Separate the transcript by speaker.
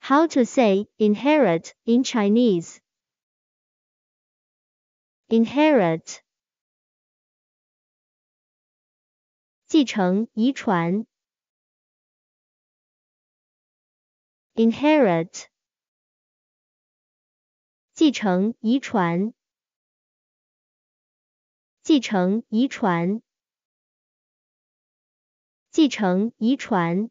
Speaker 1: How to say inherit in Chinese? Inherit 继承、遗传。Inherit 继承、遗传。继承、遗传。继承、遗传。